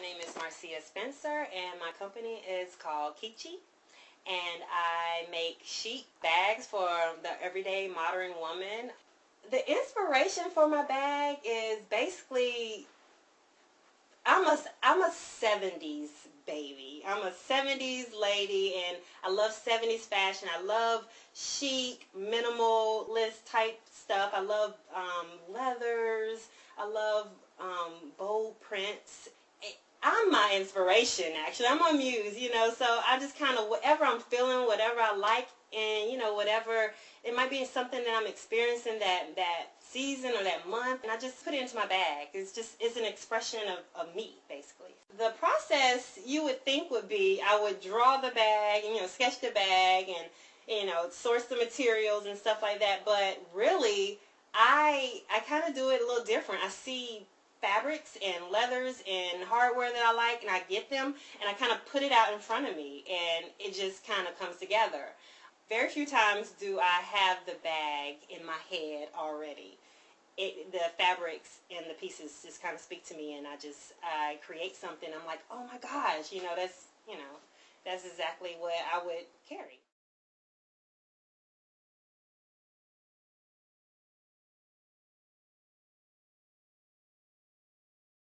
My name is Marcia Spencer and my company is called Keechii and I make chic bags for the everyday modern woman. The inspiration for my bag is basically I'm a I'm a 70s baby. I'm a 70s lady and I love 70s fashion. I love chic, minimalist type stuff. I love um, leathers. I love um, bold prints. My inspiration actually. I'm my muse, you know, so I just kind of whatever I'm feeling, whatever I like and you know whatever it might be something that I'm experiencing that that season or that month and I just put it into my bag. It's just it's an expression of, of me basically. The process you would think would be I would draw the bag and you know sketch the bag and you know source the materials and stuff like that but really I I kind of do it a little different. I see fabrics and leathers and hardware that I like and I get them and I kind of put it out in front of me and it just kind of comes together. Very few times do I have the bag in my head already. It, the fabrics and the pieces just kind of speak to me and I just I create something I'm like oh my gosh you know that's you know that's exactly what I would carry